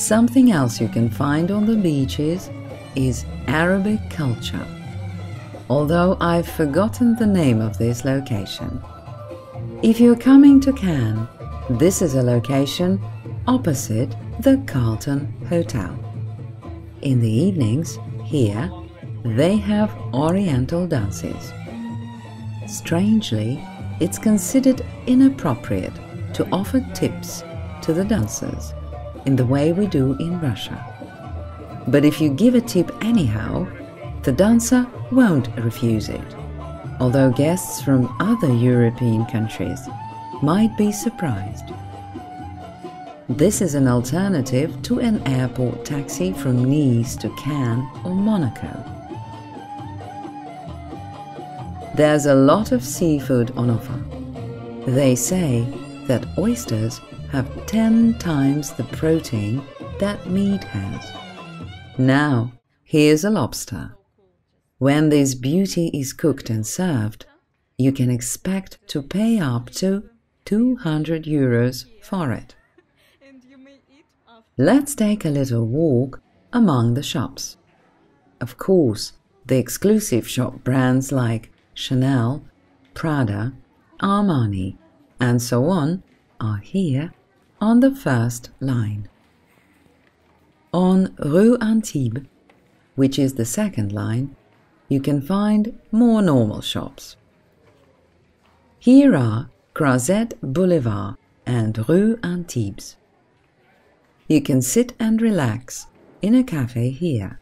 Something else you can find on the beaches is Arabic culture. Although I've forgotten the name of this location. If you're coming to Cannes, this is a location opposite the Carlton Hotel. In the evenings, here, they have oriental dances. Strangely, it's considered inappropriate to offer tips to the dancers in the way we do in Russia. But if you give a tip anyhow, the dancer won't refuse it, although guests from other European countries might be surprised. This is an alternative to an airport taxi from Nice to Cannes or Monaco. There's a lot of seafood on offer. They say that oysters have 10 times the protein that meat has. Now, here's a lobster. When this beauty is cooked and served, you can expect to pay up to 200 euros for it. Let's take a little walk among the shops. Of course, the exclusive shop brands like Chanel, Prada, Armani, and so on are here on the first line. On Rue Antibes, which is the second line, you can find more normal shops. Here are Croisette Boulevard and Rue Antibes. You can sit and relax in a cafe here,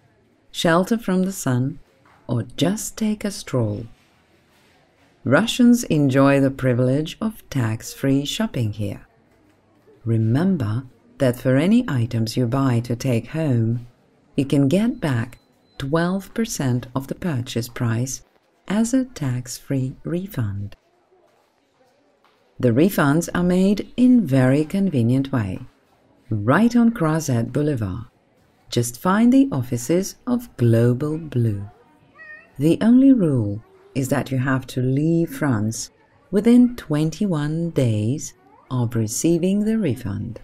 shelter from the sun, or just take a stroll. Russians enjoy the privilege of tax free shopping here. Remember that for any items you buy to take home, you can get back 12% of the purchase price as a tax free refund. The refunds are made in very convenient way, right on Croisette Boulevard. Just find the offices of Global Blue. The only rule is that you have to leave France within 21 days of receiving the refund.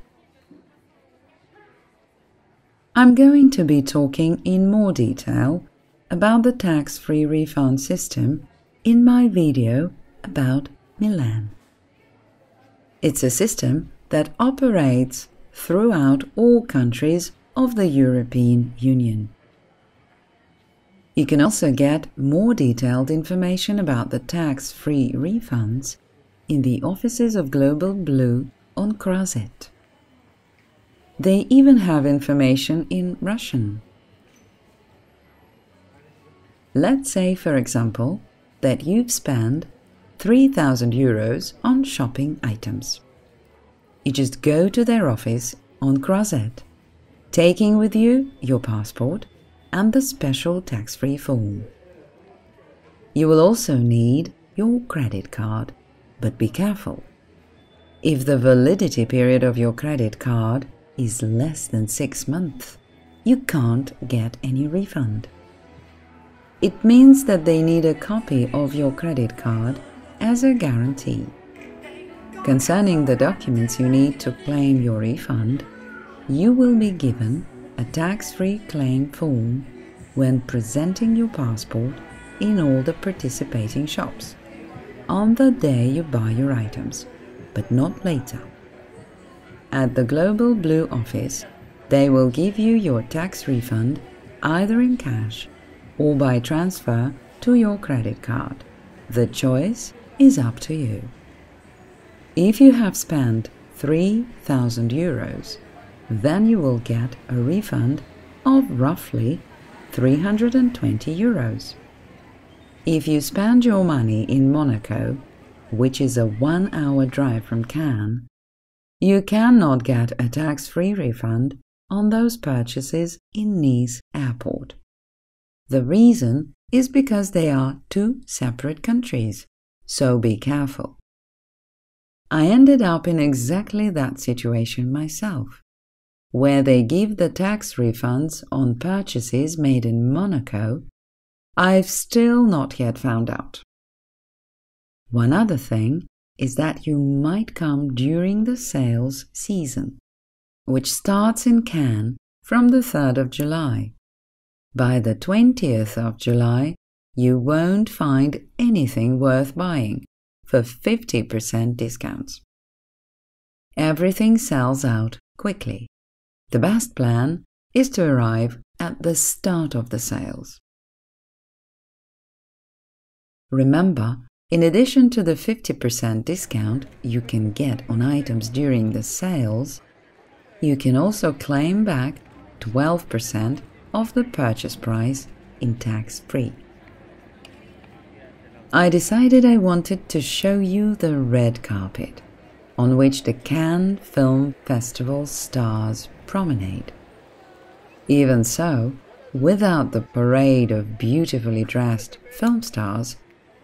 I'm going to be talking in more detail about the tax-free refund system in my video about Milan. It's a system that operates throughout all countries of the European Union. You can also get more detailed information about the tax-free refunds in the offices of Global Blue on Croisette. They even have information in Russian. Let's say, for example, that you've spent 3000 euros on shopping items. You just go to their office on Croisette, taking with you your passport and the special tax-free form. You will also need your credit card but be careful. If the validity period of your credit card is less than six months, you can't get any refund. It means that they need a copy of your credit card as a guarantee. Concerning the documents you need to claim your refund, you will be given a tax-free claim form when presenting your passport in all the participating shops on the day you buy your items, but not later. At the Global Blue office, they will give you your tax refund either in cash or by transfer to your credit card. The choice is up to you. If you have spent 3,000 euros, then you will get a refund of roughly 320 euros. If you spend your money in Monaco, which is a one hour drive from Cannes, you cannot get a tax free refund on those purchases in Nice airport. The reason is because they are two separate countries, so be careful. I ended up in exactly that situation myself, where they give the tax refunds on purchases made in Monaco I've still not yet found out. One other thing is that you might come during the sales season. which starts in Cannes from the 3rd of July. By the 20th of July, you won't find anything worth buying for 50% discounts. Everything sells out quickly. The best plan is to arrive at the start of the sales. Remember, in addition to the 50% discount you can get on items during the sales, you can also claim back 12% of the purchase price in tax free. I decided I wanted to show you the red carpet on which the Cannes Film Festival stars promenade. Even so, without the parade of beautifully dressed film stars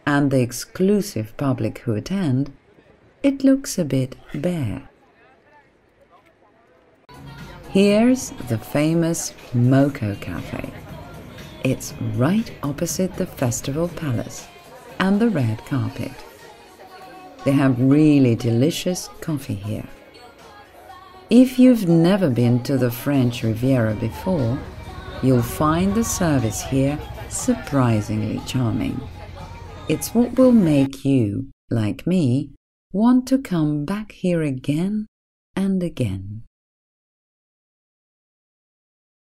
and the exclusive public who attend, it looks a bit bare. Here's the famous Moco Cafe. It's right opposite the Festival Palace and the red carpet. They have really delicious coffee here. If you've never been to the French Riviera before, you'll find the service here surprisingly charming. It's what will make you, like me, want to come back here again and again.